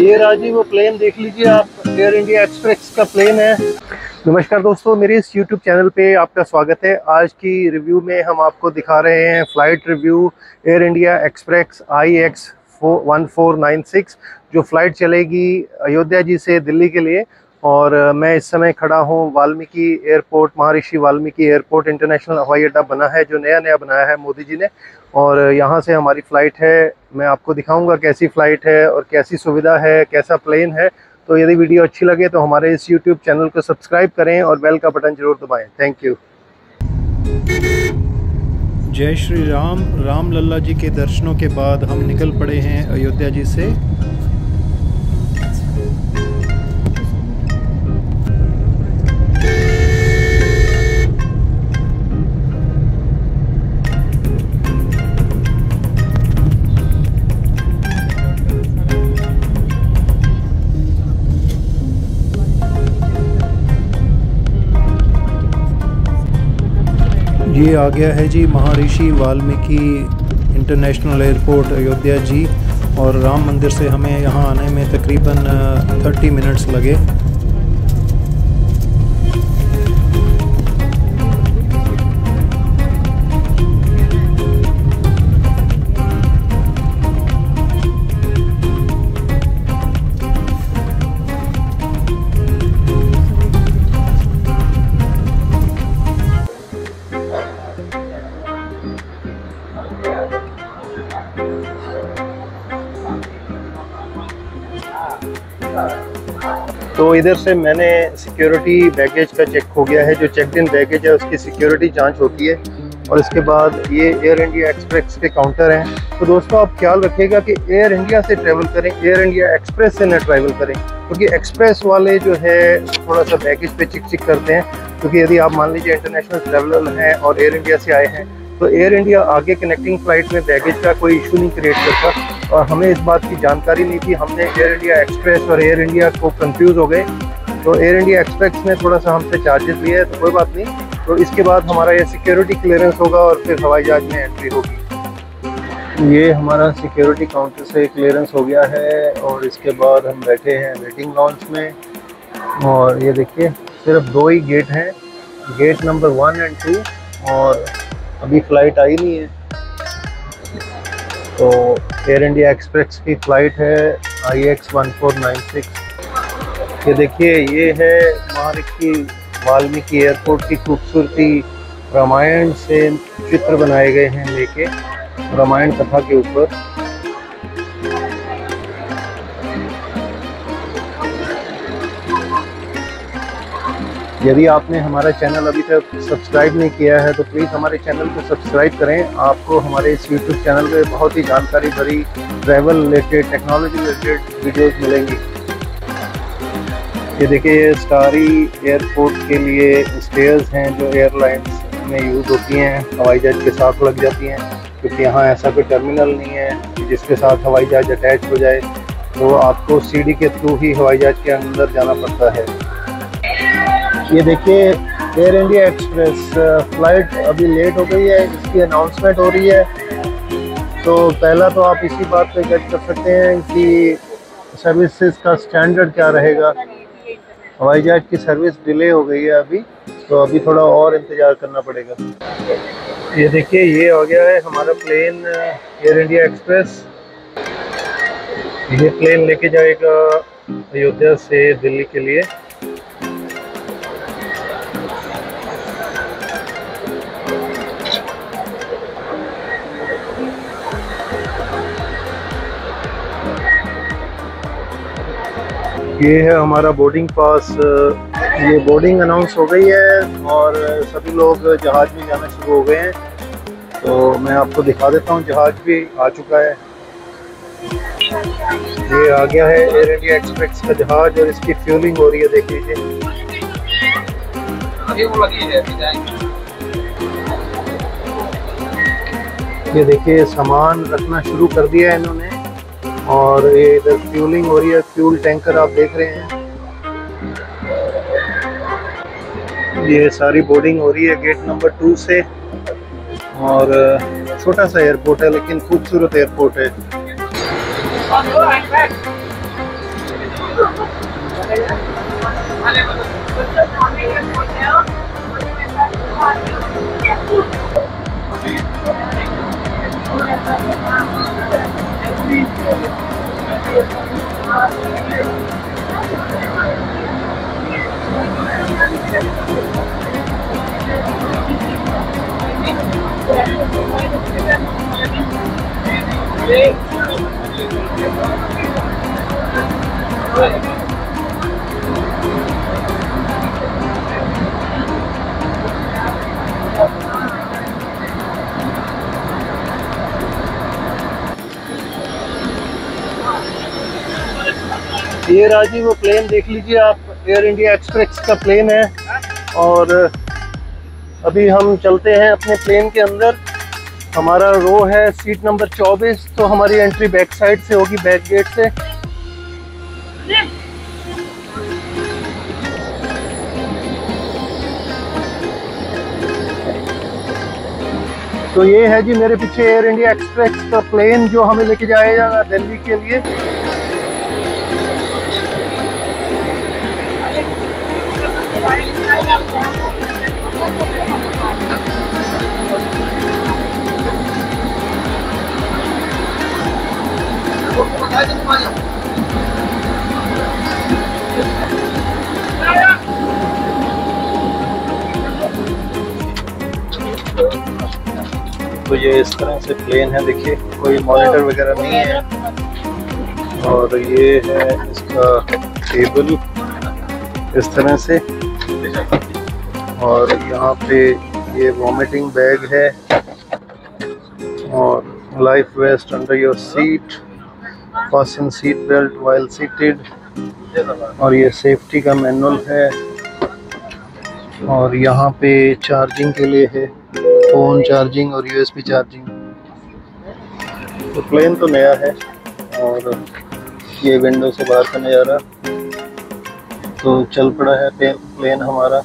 ये राज़ी, वो प्लेन देख लीजिए आप। एयर इंडिया एक्सप्रेस का प्लेन है। नमस्कार दोस्तों, मेरे इस यूट्यूब चैनल पे आपका स्वागत है। आज की रिव्यू में हम आपको दिखा रहे हैं flight review Air India Express I X one four nine six जो फ़्लाइट चलेगी अयोध्या जी से दिल्ली के लिए। और मैं इस समय खड़ा हूँ वाल्मीकि एयरपोर्ट, महर्षि वाल्मीकि एयरपोर्ट इंटरनेशनल हवाई अड्डा बना है, जो नया नया बनाया है मोदी जी ने। और यहाँ से हमारी फ़्लाइट है, मैं आपको दिखाऊँगा कैसी फ़्लाइट है और कैसी सुविधा है, कैसा प्लेन है। तो यदि वीडियो अच्छी लगे तो हमारे इस यूट्यूब चैनल को सब्सक्राइब करें और बेल का बटन ज़रूर दबाएँ। Thank you. जय श्री राम। राम लल्ला जी के दर्शनों के बाद हम निकल पड़े हैं अयोध्या जी से। ये आ गया है जी महर्षि वाल्मीकि इंटरनेशनल एयरपोर्ट अयोध्या जी और राम मंदिर से हमें यहाँ आने में तकरीबन 30 मिनट्स लगे। तो इधर से मैंने सिक्योरिटी बैगेज का चेक हो गया है, जो चेक इन बैगेज है, उसकी सिक्योरिटी जाँच होती है। और इसके बाद ये एयर इंडिया एक्सप्रेस के काउंटर हैं। तो दोस्तों, आप ख्याल रखिएगा कि एयर इंडिया से ट्रैवल करें एयर इंडिया एक्सप्रेस से ना ट्रैवल करें। क्योंकि तो एक्सप्रेस वाले जो है थोड़ा सा बैगेज पे चिक चिक करते हैं। क्योंकि यदि आप मान लीजिए इंटरनेशनल ट्रेवलर हैं और एयर इंडिया से आए हैं तो एयर इंडिया आगे कनेक्टिंग फ़्लाइट में बैगेज का कोई इशू नहीं क्रिएट करता और हमें इस बात की जानकारी नहीं थी हमने एयर इंडिया एक्सप्रेस और एयर इंडिया को कंफ्यूज हो गए। तो एयर इंडिया एक्सप्रेस ने थोड़ा सा हमसे चार्जेस लिए तो कोई बात नहीं। तो इसके बाद हमारा ये सिक्योरिटी क्लियरेंस होगा और फिर हवाई जहाज़ में एंट्री होगी। ये हमारा सिक्योरिटी काउंटर से क्लियरेंस हो गया है और इसके बाद हम बैठे हैं वेटिंग लॉन्च में। और ये देखिए, सिर्फ़ दो ही गेट हैं। Gate number one and two और अभी फ़्लाइट आई नहीं है। तो एयर इंडिया एक्सप्रेस की फ़्लाइट है I X one four nine six ये देखिए, ये है महारिषि वाल्मीकि एयरपोर्ट की खूबसूरती। रामायण से चित्र बनाए गए हैं लेके, रामायण कथा के ऊपर। यदि आपने हमारा चैनल अभी तक सब्सक्राइब नहीं किया है तो प्लीज़ हमारे चैनल को सब्सक्राइब करें। आपको हमारे इस यूट्यूब चैनल पे बहुत ही जानकारी भरी travel related technology related videos मिलेंगी। ये देखिए, ये स्टारी एयरपोर्ट के लिए स्टेयर्स हैं जो एयरलाइंस में यूज़ होती हैं, हवाई जहाज़ के साथ लग जाती हैं, क्योंकि यहाँ ऐसा कोई टर्मिनल नहीं है जिसके साथ हवाई जहाज़ अटैच हो जाए। तो आपको सीढ़ी के थ्रू ही हवाई जहाज़ के अंदर जाना पड़ता है। ये देखिए एयर इंडिया एक्सप्रेस फ़्लाइट अभी लेट हो गई है, इसकी अनाउंसमेंट हो रही है। तो पहला तो आप इसी बात पे जज कर सकते हैं कि सर्विसेज़ का स्टैंडर्ड क्या रहेगा। हवाई जहाज़ की सर्विस डिले हो गई है अभी तो अभी थोड़ा और इंतज़ार करना पड़ेगा। ये देखिए, ये हो गया है हमारा प्लेन एयर इंडिया एक्सप्रेस ये प्लेन लेके जाएगा अयोध्या से दिल्ली के लिए। ये है हमारा बोर्डिंग पास ये बोर्डिंग अनाउंस हो गई है और सभी लोग जहाज़ में जाना शुरू हो गए हैं। तो मैं आपको दिखा देता हूँ जहाज़ भी आ चुका है। ये आ गया है एयर इंडिया एक्सप्रेस का जहाज़ और इसकी फ्यूलिंग हो रही है देख लीजिए। ये देखिए सामान रखना शुरू कर दिया है इन्होंने। और ये इधर फ्यूलिंग हो रही है फ्यूल टैंकर आप देख रहे हैं। ये सारी बोर्डिंग हो रही है गेट नंबर टू से। और, छोटा सा एयरपोर्ट है, लेकिन खूबसूरत एयरपोर्ट है। ये राज़ी, वो प्लेन देख लीजिए आप एयर इंडिया एक्सप्रेस का प्लेन है। और अभी हम चलते हैं अपने प्लेन के अंदर। हमारा रो है सीट नंबर 24 तो हमारी एंट्री बैक साइड से होगी बैक गेट से। तो ये है जी मेरे पीछे एयर इंडिया एक्सप्रेस का प्लेन जो हमें लेके जाएगा दिल्ली के लिए। तो ये इस तरह से प्लेन है, देखिए, कोई मॉनिटर वगैरह नहीं है। और ये है इसका टेबल इस तरह से। और यहाँ पे ये वॉमिटिंग बैग है। और life vest under your seat fasten seat belt while seated और ये सेफ्टी का मैनुअल है। और यहाँ पे चार्जिंग के लिए है। फ़ोन चार्जिंग और यूएसबी चार्जिंग तो प्लेन तो नया है और ये विंडो से बाहर का नज़ारा। तो चल पड़ा है प्लेन हमारा।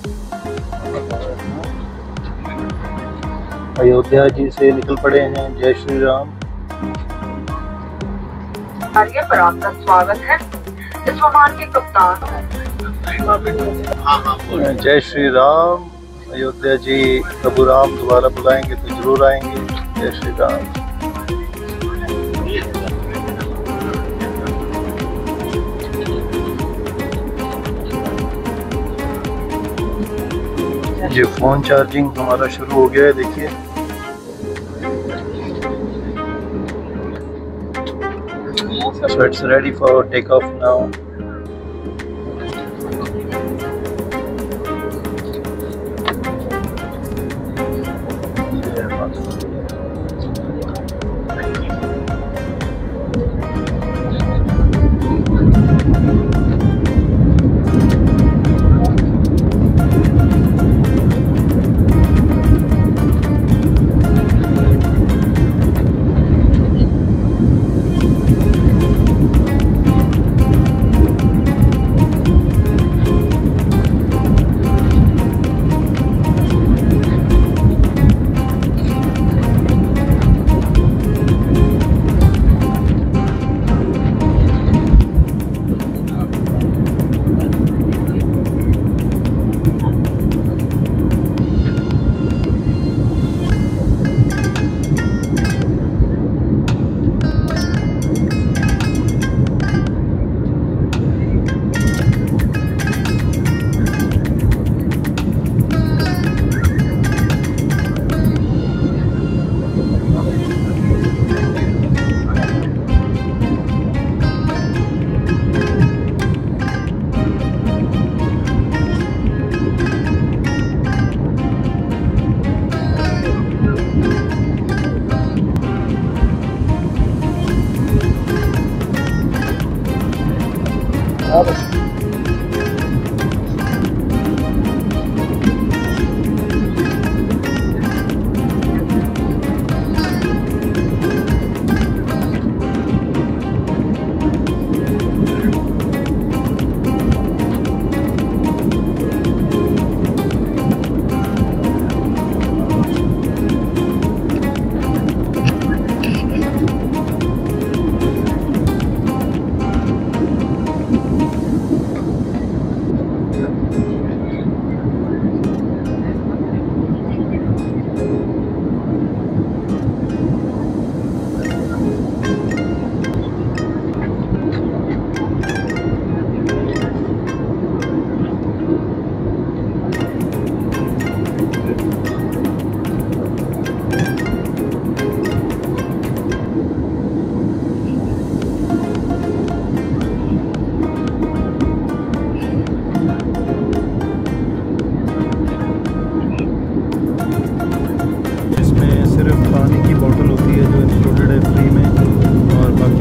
अयोध्या जी से निकल पड़े हैं। जय श्री राम। पर आपका स्वागत है। इस विमान के कप्तान जय श्री राम। अयोध्या जी, प्रभु राम दोबारा बुलाएँगे तो ज़रूर आएँगे। जय श्री राम। ये फ़ोन चार्जिंग हमारा शुरू हो गया है, देखिए। So it's ready for takeoff now.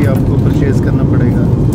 आपको परचेज़ करना पड़ेगा।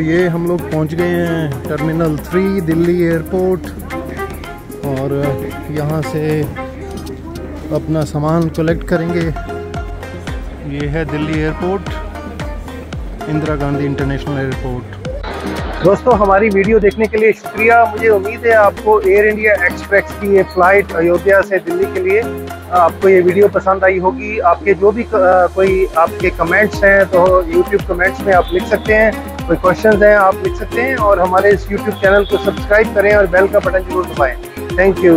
ये हम लोग पहुँच गए हैं टर्मिनल थ्री, दिल्ली एयरपोर्ट। और यहाँ से अपना सामान कलेक्ट करेंगे। ये है Delhi airport, Indira Gandhi international airport. दोस्तों, हमारी वीडियो देखने के लिए शुक्रिया। मुझे उम्मीद है आपको एयर इंडिया एक्सप्रेस की ये फ़्लाइट अयोध्या से दिल्ली के लिए आपको ये वीडियो पसंद आई होगी। आपके जो भी कोई आपके कमेंट्स हैं तो यूट्यूब कमेंट्स में आप लिख सकते हैं। कोई क्वेश्चन हैं, आप लिख सकते हैं और हमारे इस यूट्यूब चैनल को सब्सक्राइब करें और बेल का बटन ज़रूर दबाएँ। Thank you